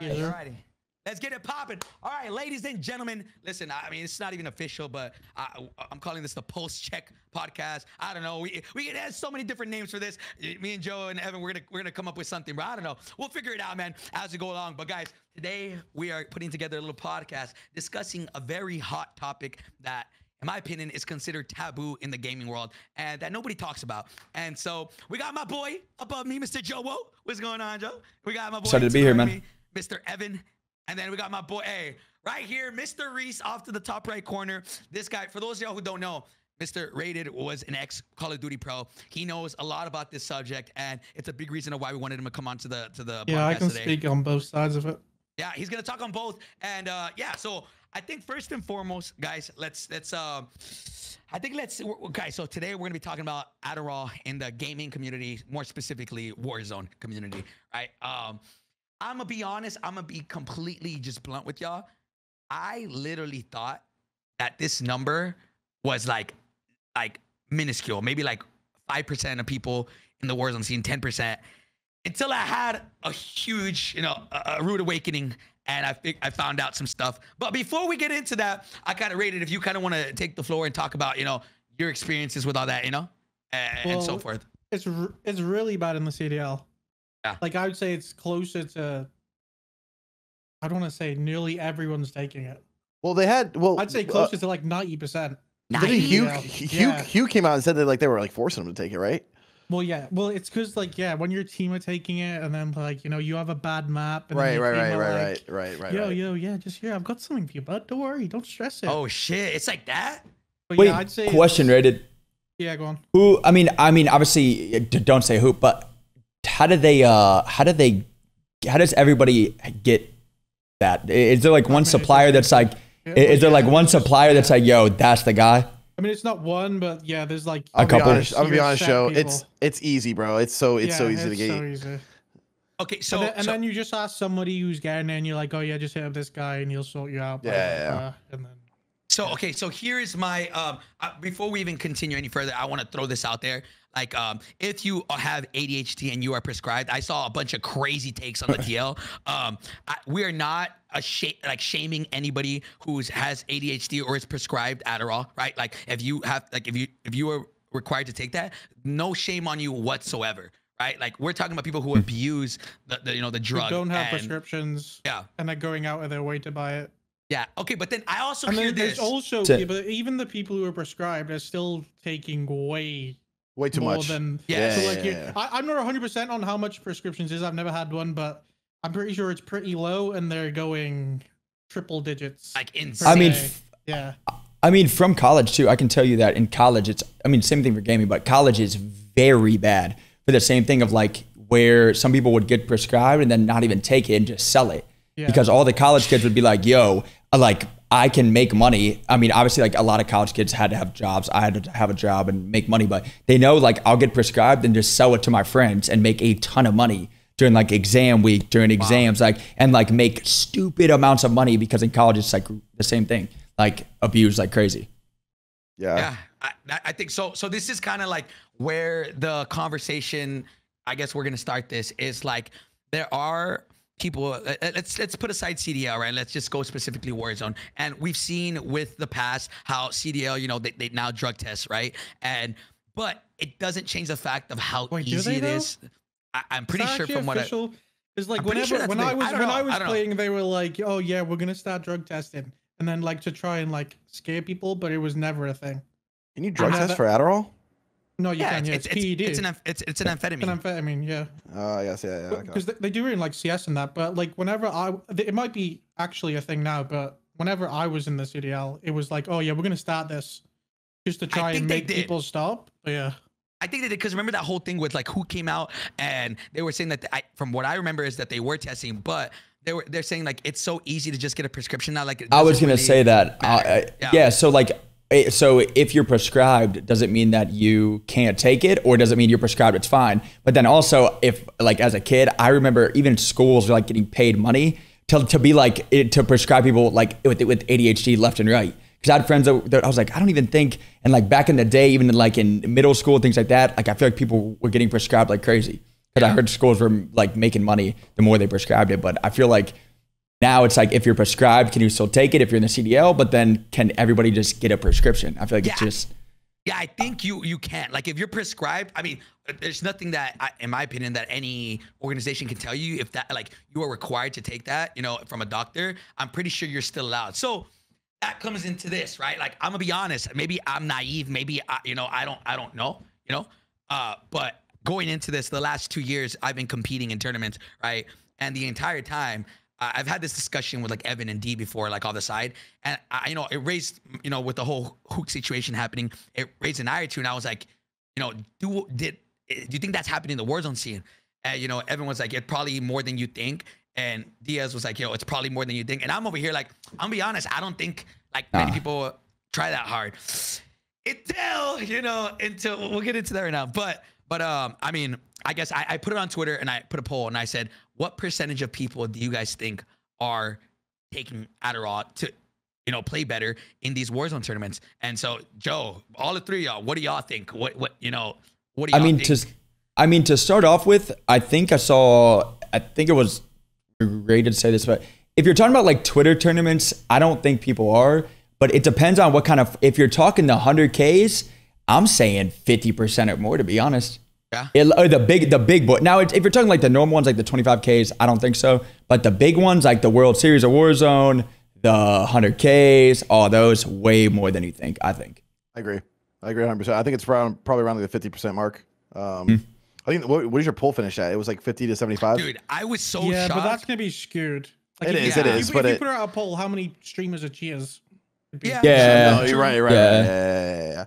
right, all righty. Let's get it popping. All right, ladies and gentlemen. Listen, I mean, it's not even official, but I, I'm calling this the Post Check Podcast. I don't know. We we can have so many different names for this. Me and Joe and Evan, we're gonna we're gonna come up with something, but I don't know. We'll figure it out, man, as we go along. But guys, today we are putting together a little podcast discussing a very hot topic that in my opinion, is considered taboo in the gaming world and that nobody talks about. And so we got my boy above me, Mr. Joe. Whoa. What's going on, Joe? We got my boy. Excited to be here, man. me, Mr. Evan. And then we got my boy, hey, right here, Mr. Reese off to the top right corner. This guy, for those of y'all who don't know, Mr. Rated was an ex Call of Duty pro. He knows a lot about this subject, and it's a big reason of why we wanted him to come on to the to the Yeah, I can today. speak on both sides of it. Yeah, he's gonna talk on both, and uh, yeah. So I think first and foremost, guys, let's let's. Uh, I think let's. Okay, so today we're gonna be talking about Adderall in the gaming community, more specifically Warzone community, right? Um, I'm gonna be honest. I'm gonna be completely just blunt with y'all. I literally thought that this number was like, like minuscule, maybe like five percent of people in the Warzone scene, ten percent until I had a huge, you know, a, a rude awakening and I think I found out some stuff. But before we get into that, I kind of rated if you kind of want to take the floor and talk about, you know, your experiences with all that, you know, and, and so forth. It's it's really bad in the CDL. Yeah. Like I would say it's closer to. I don't want to say nearly everyone's taking it. Well, they had. Well, I'd say uh, closer to like ninety percent. didn't Hugh, Yeah. Hugh, Yeah. Hugh came out and said that like they were like forcing him to take it, right? Well, yeah. Well, it's because like yeah, when your team are taking it, and then like you know you have a bad map. And Right, right, right, right, like, right, right, right, Yo, right. yo, yeah, just here. I've got something for you, bud. Don't worry. Don't stress it. Oh shit! It's like that. but Wait, yeah, I'd say question it's- rated. Yeah, go on. Who? I mean, I mean, obviously, don't say who, but how do they? Uh, how do they? How does everybody get that? Is there like one supplier that's like? Yeah, i- well, Is there like one supplier that's like, yo, that's the guy? I mean, it's not one, but yeah, there's like A I'm couple. Be honest, I'm gonna be honest, show It's it's easy, bro. It's so it's so Yeah, easy to get. So easy. Okay, so and then, and so- then you just ask somebody who's getting it, and you're like, oh yeah, just hit up this guy, and he'll sort you out. blah, Yeah, blah, yeah, blah, And then So okay, so here is my um. Uh, before we even continue any further, I want to throw this out there. Like, um, if you have ADHD and you are prescribed, I saw a bunch of crazy takes on the TL. Um, I, we are not a sh- like shaming anybody who has ADHD or is prescribed Adderall, right? Like, if you have, like, if you if you are required to take that, no shame on you whatsoever, right? Like, we're talking about people who abuse the, the you know the who drug. don't have and- prescriptions, Yeah, and they're going out of their way to buy it. yeah. Okay, but then I also And hear then there's this. also So- people, even the people who are prescribed are still taking way Way too more much. than. Yeah, so like, yeah. I, I'm not 100 percent on how much prescriptions is. I've never had one, but I'm pretty sure it's pretty low, and they're going triple digits. like insane. I mean, f- yeah. I mean, from college too. I can tell you that in college, it's. I mean, same thing for gaming, but college is very bad for the same thing of like where some people would get prescribed and then not even take it and just sell it Yeah. because all the college kids would be like, "Yo, uh, like I can make money." I mean, obviously, like a lot of college kids had to have jobs. I had to have a job and make money, but they know like I'll get prescribed and just sell it to my friends and make a ton of money during like exam week, during exams, like and like make stupid amounts of money because in college it's like the same thing, like abused like crazy. yeah. yeah I, I- I think so so this is kind of like where the conversation i guess we're gonna start this is like there are people uh, uh, let's let's put aside cdl right let's just go specifically warzone and we've seen with the past how cdl you know they, they now drug test right and but it doesn't change the fact of how Wait, easy they it though? is I, i'm pretty that sure actually from what I, official? It's like I'm whenever sure when I was I when know, I I was don't know. playing, they were like, "Oh yeah, we're gonna start drug testing," and then like to try and like scare people, but it was never a thing. Can you drug test have for Adderall? No, you yeah can. Yeah, it's, it's, it's, PED. it's, an it's, it's an amphetamine It's an amphetamine. Yeah, Oh, yes, yeah, yeah. Okay. because they, they do it in like CS and that. But like whenever I, it might be actually a thing now, but whenever I was in the CDL, it was like, "Oh yeah, we're gonna start this," just to try think and make people stop. But yeah. I think they did because remember that whole thing with like who came out and they were saying that I, from what I remember is that they were testing, but they were they're saying like it's so easy to just get a prescription now. Like I was gonna really say that. Uh, matter. uh, Yeah. yeah. So like, Eh, so if you're prescribed, does it mean that you can't take it, or does it mean you're prescribed? It's fine. But then also, if like as a kid, I remember even schools were like getting paid money to to be like it, to prescribe people like with with ADHD left and right. Because I had friends that, that I was like, I don't even think, and like back in the day, even in like in middle school, things like that, like I feel like people were getting prescribed like crazy. Because I heard schools were like making money the more they prescribed it. But I feel like Now it's like if you're prescribed, can you still take it if you're in the CDL? But then can everybody just get a prescription? I feel like it's just Yeah, I think you you can't. Like if you're prescribed, I mean, there's nothing that, I, in my opinion, that any organization can tell you if that like you are required to take that, you know, from a doctor. I'm pretty sure you're still allowed. So that comes into this, right? Like I'm gonna be honest. Maybe I'm naive. Maybe I, you know, I don't, I don't know. You know, uh, but going into this, the last two years, I've been competing in tournaments, right? And the entire time, I've had this discussion with like Evan and D before, like on the side, and I, you know, it raised, you know, with the whole hook situation happening, it raised an eye or two, and I was like, you know, do did eh, do you think that's happening in the Warzone scene? And you know, Evan was like, it's probably more than you think, and Diaz was like, yo, it's probably more than you think, and I'm over here like, I'm gonna be honest, I don't think like many people try that hard. Until you know, until we'll get into that right now, but but um, I mean, I guess I, I put it on Twitter and I put a poll and I said, what percentage of people do you guys think are taking Adderall to, you know, play better in these Warzone tournaments? And so, Joe, all the three of y'all, what do y'all think? What what you know? What do y'all I mean think? to I mean to start off with, I think I saw I think it was great to say this, but if you're talking about like Twitter tournaments, I don't think people are, but it depends on what kind of if you're talking the 100Ks, I'm saying 50% or more to be honest. Yeah. It, the big the big boy. Now it's, if you're talking like the normal ones like the 25Ks, I don't think so, but the big ones like the World Series of Warzone, the 100Ks, all those way more than you think, I think. I agree. I agree 100. percent I think it's around probably around like the 50 percent mark. Um, Hmm. I think what, what is your poll finish at? It was like 50 to 75. dude, I was so yeah, shocked. but that's gonna be skewed. It if is, you- it if is, you- but if you put out a poll, how many streamers are cheers? It'd Yeah. Yeah. no, you're right. You're right. Yeah. Yeah. Yeah, yeah, yeah. Yeah,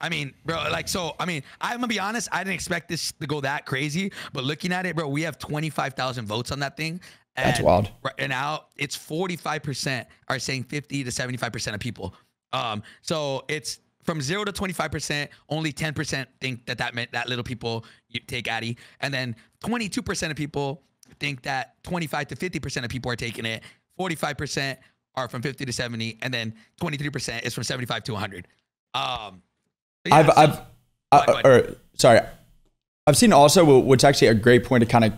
I mean, bro, like, so, I mean, I'm gonna be honest, I didn't expect this to go that crazy, but looking at it, bro, we have 25,000 votes on that thing. That's wild. Right now, it's 45% are saying 50 to 75% of people. Um, so it's from zero to 25%, only 10% think that that meant that little people you take Addy. And then 22% of people think that 25 to 50% of people are taking it. 45% are from 50 to 70. And then 23% is from 75 to 100. Um, yeah, I've, so- I've, uh, or sorry, I've seen also, what's actually a great point to kind of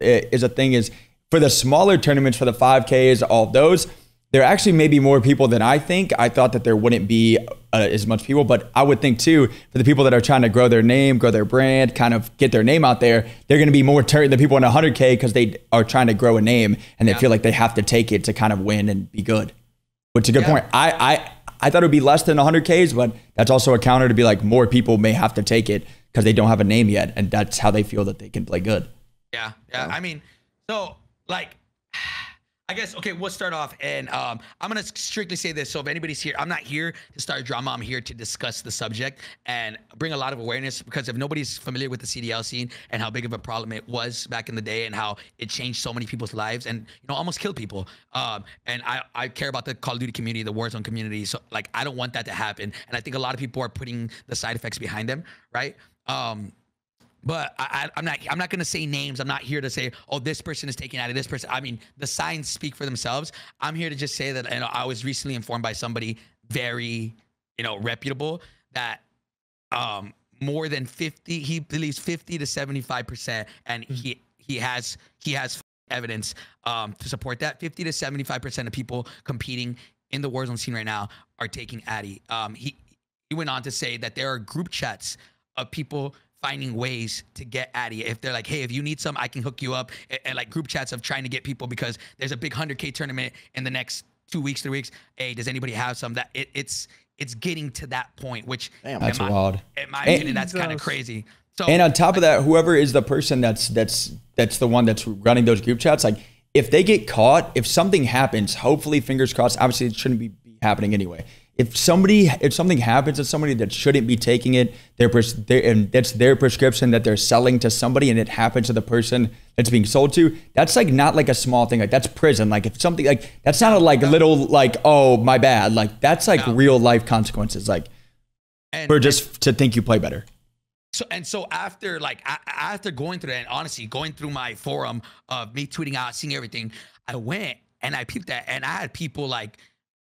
is a thing is for the smaller tournaments, for the 5Ks, all those, there actually may be more people than I think. I thought that there wouldn't be uh, as much people, but I would think too for the people that are trying to grow their name, grow their brand, kind of get their name out there, they're going to be more tur- the people in 100K because they are trying to grow a name and they Yeah. feel like they have to take it to kind of win and be good. Which is a good Yeah. point. I, I I thought it would be less than 100 Ks, but that's also a counter to be like more people may have to take it because they don't have a name yet, and that's how they feel that they can play good. Yeah, yeah. I mean, so like, I guess okay. We'll start off, and um, I'm gonna strictly say this. So if anybody's here, I'm not here to start drama. I'm here to discuss the subject and bring a lot of awareness. Because if nobody's familiar with the CDL scene and how big of a problem it was back in the day, and how it changed so many people's lives, and you know almost killed people. Um, and I I care about the Call of Duty community, the Warzone community. So like, I don't want that to happen. And I think a lot of people are putting the side effects behind them, right? Um, but I, I'm not. I'm not going to say names. I'm not here to say, oh, this person is taking out of this person. I mean, the signs speak for themselves. I'm here to just say that. And I was recently informed by somebody very, you know, reputable that um more than 50. He believes 50 to 75 percent, and he he has he has evidence um to support that. 50 to 75 percent of people competing in the Warzone scene right now are taking Addy. Um, he he went on to say that there are group chats of people finding ways to get Addy. If they're like, hey, if you need some, I can hook you up. And, and like group chats of trying to get people because there's a big 100K tournament in the next two weeks, three weeks. Hey, does anybody have some? That it, it's it's getting to that point, which Damn. That's in my, wild. In my And- opinion, that's kind of crazy. So And on top of that, whoever is the person that's that's that's the one that's running those group chats, like if they get caught, if something happens, hopefully, fingers crossed. Obviously, it shouldn't be be happening anyway. If somebody, if something happens to somebody that shouldn't be taking it, their, their and that's their prescription that they're selling to somebody, and it happens to the person that's being sold to, that's like not like a small thing. Like that's prison. Like if something like that's not like a like little like oh my bad. Like that's like No. real life consequences. Like and, for just to think you play better. So and so after like after going through that, and honestly going through my forum of me tweeting out, seeing everything, I went and I peeped that, and I had people like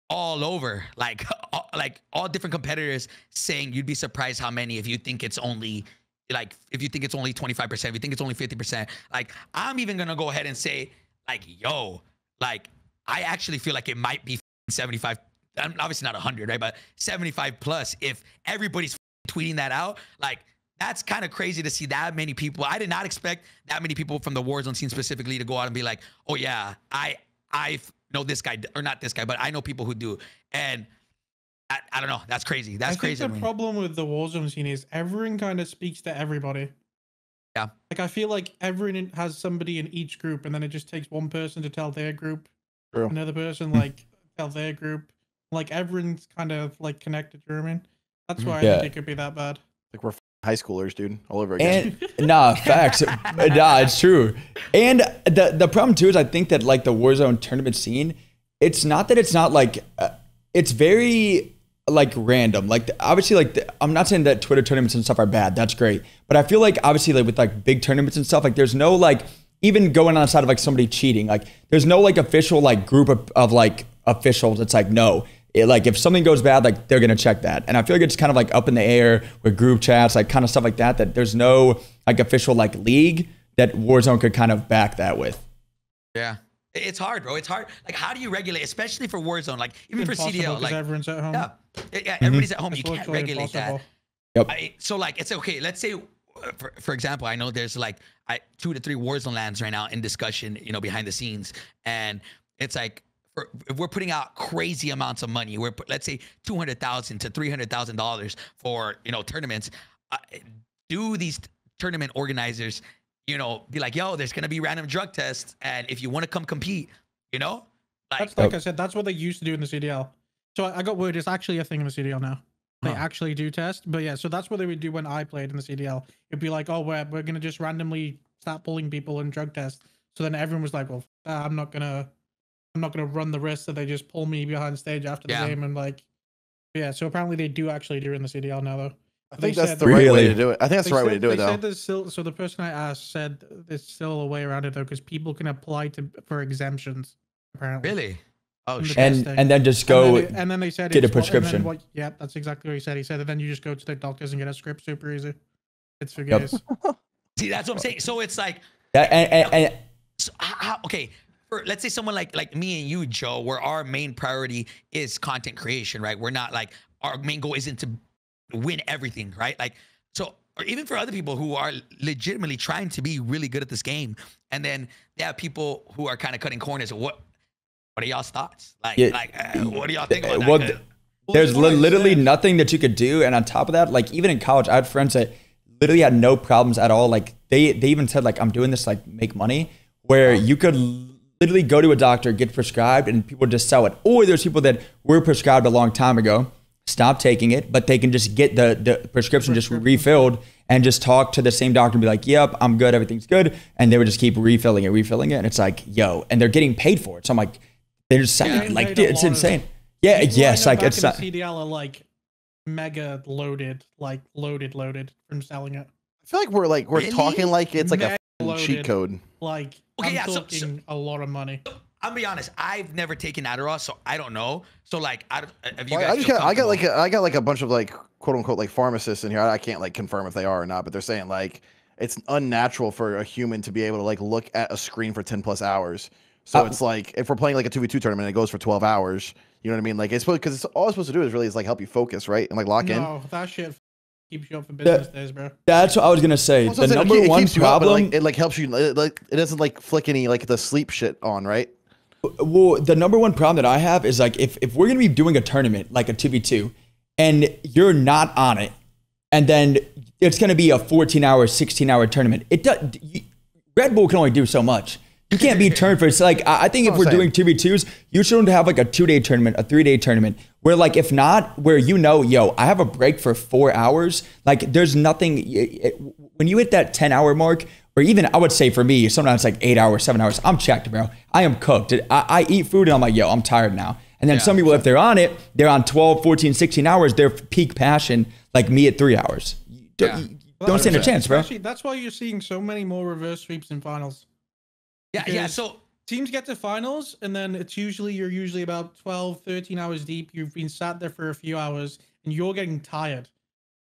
all over, like all, like all different competitors saying you'd be surprised how many if you think it's only like if you think it's only 25%, if you think it's only 50%. Like I'm even gonna go ahead and say, like, yo, like I actually feel like it might be 75. I'm Obviously not 100, right? But 75 plus. If everybody's tweeting that out, like that's kind of crazy to see that many people. I did not expect that many people from the Warzone scene specifically to go out and be like, "Oh yeah, I I know this guy or not this guy, but I know people who do." And I, I don't know. That's crazy. That's I crazy. think to the me. problem with the Warzone scene is everyone kind of speaks to everybody. Yeah. Like I feel like everyone has somebody in each group, and then it just takes one person to tell their group, True. another person hmm. like tell their group. Like everyone's kind of like connected. You know I mean? That's hmm. why I think it could be that bad. Like we're f- high schoolers, dude, all over again. And nah, facts. nah, it's true. And the the problem too is I think that like the Warzone tournament scene, it's not that it's not like uh, it's very like random. Like obviously, like the, I'm not saying that Twitter tournaments and stuff are bad. That's great, but I feel like obviously like with like big tournaments and stuff, like there's no like even going on the side of like somebody cheating. Like there's no like official like group of, of like officials. It's like no. It, like if something goes bad, like they're gonna check that, and I feel like it's kind of like up in the air with group chats, like kind of stuff like that. That there's no like official like league that Warzone could kind of back that with. Yeah. It's hard, bro. It's hard. Like, how do you regulate, especially for Warzone? Like, even for Impossible CDL, 'cause like, everyone's at home. yeah, yeah, mm-hmm. everybody's at home. It's You can't literally regulate that. Yep. I, so like it's okay. Let's say, for, for example, I know there's like I, two to three Warzone LANs right now in discussion, you know, behind the scenes, and it's like for, if we're putting out crazy amounts of money. We're let's say two hundred thousand to three hundred thousand dollars for you know tournaments. Uh, do these tournament organizers, you know, be like, yo, there's gonna be random drug tests, and if you want to come compete, you know, like That's like I said. That's what they used to do in the CDL. So I I got word it's actually a thing in the CDL now. They Huh. actually do test, but yeah. So that's what they would do when I played in the CDL. It'd be like, oh, we're we're gonna just randomly start pulling people and drug test. So then everyone was like, well, I'm not gonna, I'm not gonna run the risk that they just pull me behind stage after the Yeah. game and like, yeah. So apparently they do actually do it in the CDL now though. I they think that's the right way to do it. I think that's They the right way to do it, they though. said there's still so the person I asked said there's still a way around it though because people can apply to for exemptions apparently. really, oh And shit, And testing. and then just And go. then, they, and then they said get a it's what- prescription. What, yeah, that's exactly what he said. He said, and then you just go to the doctors and get a script super easy. It's for Yep. see that's what I'm saying. So it's like that, and, and, and so how, how- okay for let's say someone like like me and you joe where our main priority is content creation right? We're not like our main goal isn't to win everything right? Like so or even for other people who are legitimately trying to be really good at this game and then they have people who are kind of cutting corners what what are y'all's thoughts? Like Yeah. like uh, what do y'all think about that? well, kinda- there's that's what I li- literally said. nothing that you could do and on top of that like even in college i had friends that literally had no problems at all. Like they they even said like i'm doing this like make money where you could literally go to a doctor get prescribed and people just sell it or there's people that were prescribed a long time ago stop taking it but they can just get the the prescription just refilled and just talk to the same doctor and be like yep i'm good everything's good and they would just keep refilling it refilling it and it's like yo and they're getting paid for it so i'm like they're just saying Getting like paid a it's insane yeah People I yes like it's in not, the CDL are like mega loaded, like loaded, loaded from selling it. I feel like we're like we're Really? talking like it's like a Mega f***ing cheat code. Like Okay, I'm yeah, so- so- a lot of money. i'll be honest i've never taken adderall so i don't know so like I, don't- you Well, guys I just got I got like comfortable- a, I got like a bunch of like quote unquote like pharmacists in here. I, I can't like confirm if they are or not, but they're saying like it's unnatural for a human to be able to like look at a screen for 10 plus hours. So Uh, it's like if we're playing like a 2v2 tournament and it goes for 12 hours, you know what I mean? Like it's because it's all it's supposed to do is really is like help you focus, right? And like lock in. No, that shit keeps you up for business days, bro. That's what I was gonna say. Well, the I'm it number it one keeps you up, problem, like, it like helps you. It, like it doesn't like flick any like the sleep shit on, right? well, the number one problem that I have is like if, if we're gonna be doing a tournament like a two v two, and you're not on it, and then it's gonna be a 14 hour, 16 hour tournament. It does. You, Red Bull can only do so much. You can't be turned for. It's like I I think if we're what doing two v twos, you shouldn't have like a two day tournament, a three day tournament. Where like if not, where you know, yo, I have a break for four hours. Like there's nothing. it- it- when you hit that 10 hour mark, or even I would say for me, sometimes like eight hours, seven hours, I'm checked, bro. I am cooked. I, I eat food and I'm like, yo, I'm tired now. And then Yeah. some people, if they're on it, they're on 12, 14, 16 hours. They're peak passion, like me at three hours. You don't, Yeah. don't stand a chance, bro. Especially, that's why you're seeing so many more reverse sweeps in finals. Yeah yeah so teams get to finals and then it's usually you're usually about 12 13 hours deep. You've been sat there for a few hours and you're getting tired.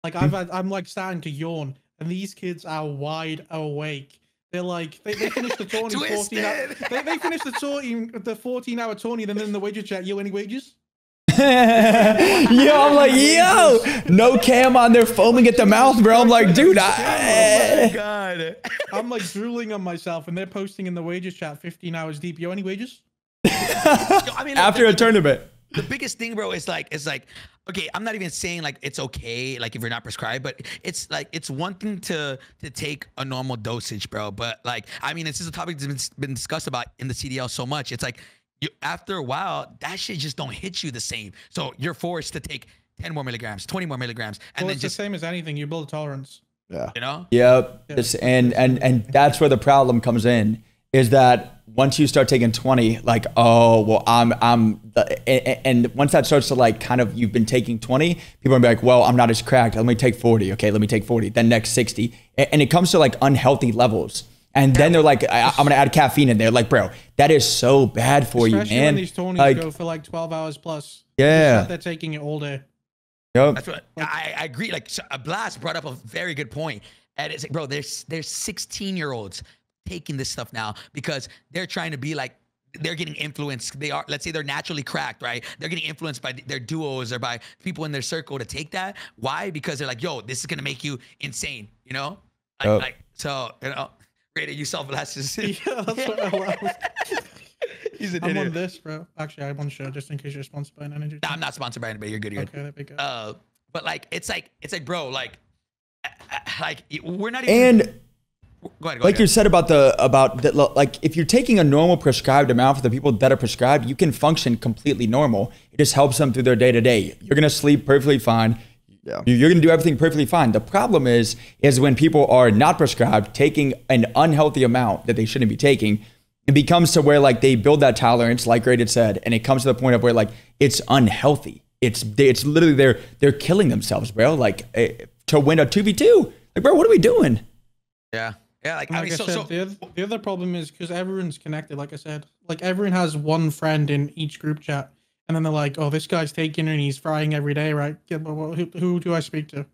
Like i've had, i'm like starting to yawn and these kids are wide awake. They're like they, they finished the tourney 14 hour, they, they finished the tourney the 14 hour tourney, then in the wager chat, you any wages? yo, I'm like, yo, no cam on there foaming at the mouth, bro. I'm like, dude, Oh I, God. I'm like drooling on myself, and they're posting in the wages chat 15 hours deep. Yo, any wages? Yo, I mean, after the- a tournament. the biggest thing, bro, is like, it's like, okay, I'm not even saying like it's okay, like if you're not prescribed, but it's like it's one thing to to take a normal dosage, bro. But like, I mean, this is a topic that's been, been discussed about in the CDL so much. It's like you after a while, that shit just don't hit you the same. So you're forced to take 10 more milligrams, 20 more milligrams, and well, then it's just the same as anything. You build a tolerance. Yeah. you know. Yep. It's- and and and that's where the problem comes in is that once you start taking 20 like oh well I'm I'm the, and, and once that starts to like kind of you've been taking 20 people are gonna be like well I'm not as cracked let me take 40 okay let me take 40 then next 60 and, and it comes to like unhealthy levels and then they're like I, I'm gonna add caffeine in there like bro that is so bad for you Especially man when these tourneys like go for like 12 hours plus. Yeah. They're taking it all day. yep. That's what I, I agree. Like so, uh, a blast brought up a very good point, and it's like, bro, there's there's 16 year olds taking this stuff now because they're trying to be like they're getting influenced. They are, let's say they're naturally cracked, right? They're getting influenced by their duos or by people in their circle to take that. Why? Because they're like, yo, this is gonna make you insane, you know? Like, Yep. like so, you know, rated you self blasts. Yeah, that's what I was. He's an I'm on this, bro. Actually, I'm on show just in case you're sponsored by an energy. Nah, I'm not sponsored by anybody. You're good. You're good. Okay, there we go. Uh, but like, it's like, it's like, bro, like, uh, uh, like we're not even. and go ahead. Go like ahead. you said about the about the, like if you're taking a normal prescribed amount for the people that are prescribed you can function completely normal it just helps them through their day to day you're gonna sleep perfectly fine Yeah. You- you're gonna do everything perfectly fine the problem is is when people are not prescribed taking an unhealthy amount that they shouldn't be taking it becomes to where like they build that tolerance like Rated said and it comes to the point of where like it's unhealthy it's they, it's literally they're they're killing themselves bro like eh, to win a 2v2 like bro what are we doing yeah, yeah. Like, I Like mean, I so, said, so the, other, the other problem is because everyone's connected. Like I said, like everyone has one friend in each group chat, and then they're like, "Oh, this guy's taking it and he's frying every day, right? Who, who do I speak to?" And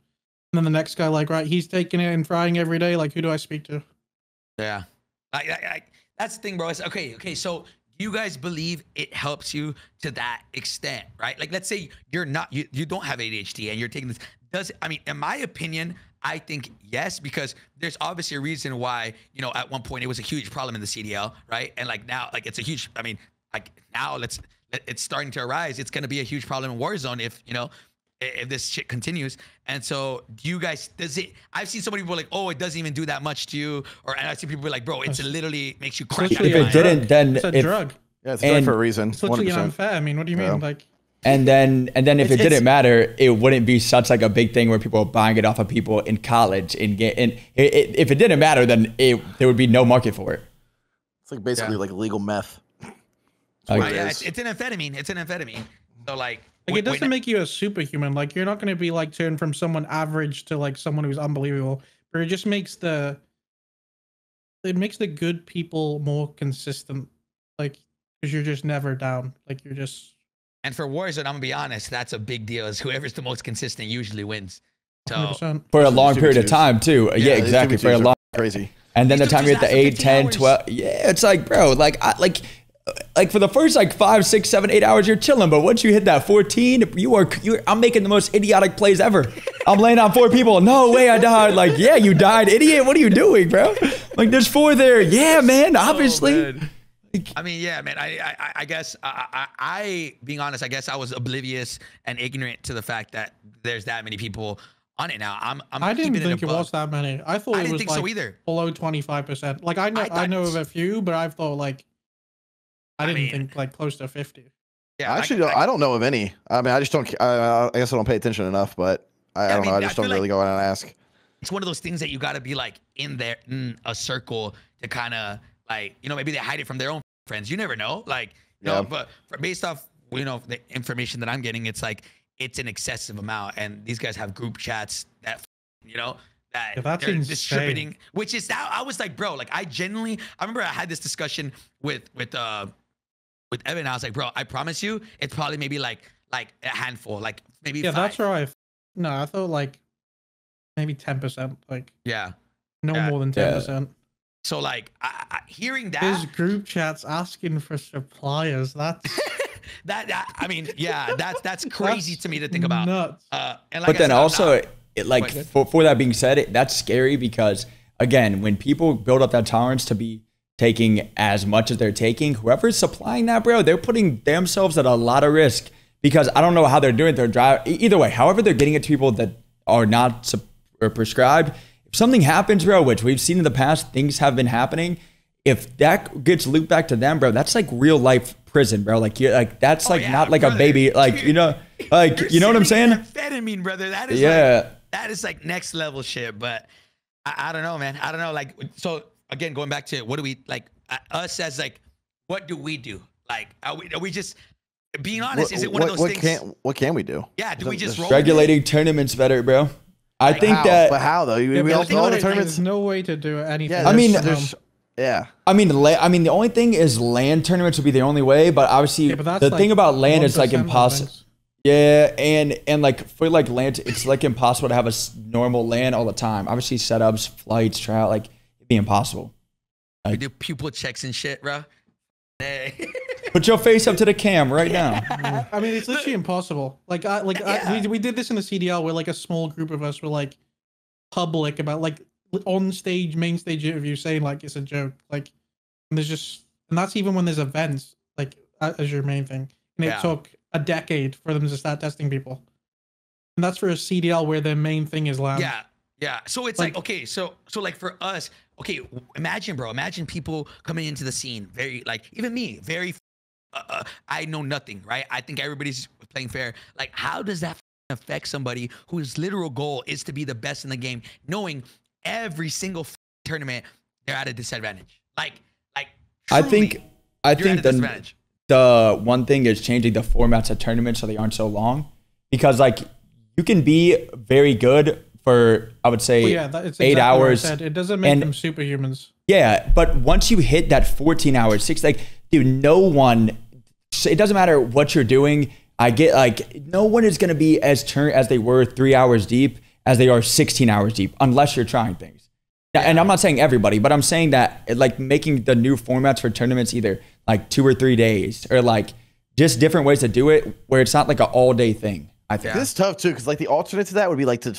then the next guy, like, right, he's taking it and frying every day. Like, who do I speak to? yeah, like, like, like, that's the thing, bro. It's okay, okay. So do you guys believe it helps you to that extent, right? Like, let's say you're not, you, you don't have ADHD and you're taking this. Does I mean, in my opinion, I think yes, because there's obviously a reason why you know at one point it was a huge problem in the CDL, right? And like now, like it's a huge. I mean, like now let's it's starting to arise. It's going to be a huge problem in Warzone if you know if this shit continues. And so, do you guys? Does it? I've seen so many people like, oh, it doesn't even do that much to you, or and I see people be like, bro, it's literally makes you crack. literally out if it didn't then It's a if, drug. Yeah, it's done And for a reason. It's literally 100%. unfair. I mean, what do you mean? Yeah. Like, And then and then if It's- it didn't matter, it wouldn't be such like a big thing where people are buying it off of people in college and get and it, it, if it didn't matter, then it there would be no market for it. It's like basically Yeah. like legal meth. Like- it yeah, it's, it's an amphetamine. It's an amphetamine. So like, like it doesn't make you a superhuman. Like, you're not going to be like turned from someone average to like someone who's unbelievable. But it just makes the it makes the good people more consistent. Like, because you're just never down. Like, you're just And for Warzone, I'm gonna be honest, that's a big deal. Is whoever's the most consistent usually wins. So 100%. For a long period of time too. Yeah, Yeah, exactly. For a long crazy. and then the time you dudes hit the last 8, 10, hours. 12. Yeah, it's like, bro, like I like like for the first like five, six, seven, eight hours, you're chilling. But once you hit that 14, you are you I'm making the most idiotic plays ever. I'm laying on four people. No way I died. Like, yeah, you died, idiot. What are you doing, bro? Like there's four there. Yeah, man, obviously. Oh, man. I mean, yeah, man. I, I, I- I guess I, I, I, being honest, I guess I was oblivious and ignorant to the fact that there's that many people on it now. I'm, I'm I didn't keeping think it, above. was that many. I thought I it didn't was think like so either. below twenty five percent. Like I know, I I, know of a few, but I thought like I I didn't mean- think like close to fifty. Yeah, I like- actually don't, like- I don't know of any. I mean, I just don't. I, I guess I don't pay attention enough, but I, I I don't know. mean, I I just don't really like- go out and ask. it's one of those things that you got to be like in there in a circle to kind of like you know maybe they hide it from their own friends you never know like no Yeah. but for, based off you know the information that i'm getting it's like it's an excessive amount and these guys have group chats that you know that Yeah, that's they're insane. distributing which is now i was like bro like i genuinely i remember i had this discussion with with uh with evan i was like bro i promise you it's probably maybe like like a handful like maybe Yeah, five. that's where I. No, I thought like maybe ten percent. Like yeah no Yeah. more than Yeah. ten percent. So like I, I, hearing that, There's group chats asking for suppliers. That's that, that I mean, yeah, that's that's crazy that's to me to think about. Nuts. Uh, and like but I then said, also, not- it, like for, for that being said, it, that's scary because again, when people build up that tolerance to be taking as much as they're taking, whoever's supplying that, bro, they're putting themselves at a lot of risk because I don't know how they're doing it. They're drive either way, however they're getting it to people that are not or prescribed. If something happens, bro, which we've seen in the past, things have been happening. If that gets looped back to them, bro, that's like real life prison, bro. Like you're like that's Oh, like yeah, not like brother. a baby, like you know, like You're know what I'm saying? Amphetamine, brother. That is Yeah. like, that is like next level shit. But I, I don't know, man. I don't know. Like, so again, going back to what do we like uh, us as like, what do we do? Like, are we, are we just being honest? What, is it one what, of those what things? Can, what can we do? Yeah, do we just roll? regulating tournaments better, bro. I Like think How? that but how though? You- Yeah, we all, the all the tournaments. There's no way to do anything. Yeah, I mean- there's- Um, yeah. I mean, la- I mean, the only thing is LAN tournaments would be the only way, but obviously yeah, but the like thing about LAN is like impossible. Yeah, and and like for like LAN, it's like impossible to have a s- normal land all the time. Obviously, setups, flights, travel, like it'd be impossible. We do pupil checks and shit, bro. Hey. Put your face up to the cam right now. I mean, it's literally impossible. Like, I like I, we we did this in the CDL where like a small group of us were like public about like on stage, main stage interview saying like it's a joke. Like, and there's just and that's even when there's events like a- as your main thing. And it Yeah. took a decade for them to start testing people. And that's for a CDL where their main thing is lab. Yeah, yeah. So it's like, Like- okay, so so like for us, okay, imagine, bro, imagine people coming into the scene, very like even me, very. Uh, uh, I know nothing, right? I think everybody's playing fair. Like, how does that affect somebody whose literal goal is to be the best in the game, knowing every single tournament they're at a disadvantage? Like, like. I think I think the the one thing is changing the formats of tournaments so they aren't so long, because like you can be very good for I would say Well, yeah, that, it's eight exactly hours. It doesn't make and- them superhumans. Yeah, but once you hit that 14 hours, six, like, dude, no one, it doesn't matter what you're doing. I get like, no one is going to be as turn as they were three hours deep as they are 16 hours deep, unless you're trying things. Yeah, And I'm not saying everybody, but I'm saying that like making the new formats for tournaments either like two or three days or like just different ways to do it where it's not like an all day thing. I think. Yeah. This is tough too, because like the alternate to that would be like to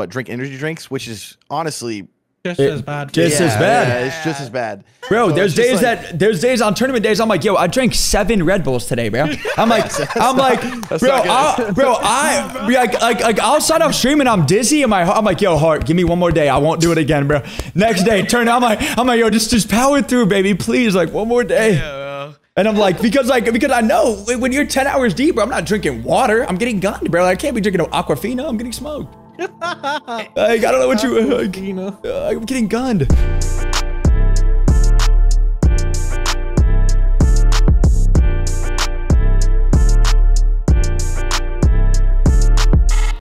what drink energy drinks, which is honestly Just It- as bad. just yeah, as bad. Yeah, it's just as bad, Bro, So there's days like- that there's days on tournament days I'm like, yo, I drank seven Red Bulls today, bro. I'm like, I'm like, bro, not good. I, bro, I be like, like, like, I'll sign up stream and I'm dizzy and my, heart I'm like, yo, heart, give me one more day, I won't do it again, bro. Next day, turn, I'm like, I'm like, yo, just, just power through, baby, please, like one more day. Yeah. And I'm like, because like, because I know when you're 10 hours deep, bro, I'm not drinking water, I'm getting gunned, bro. I can't be drinking no Aquafina, I'm getting smoked. like, I don't know what you, like, You know. uh, I'm getting gunned.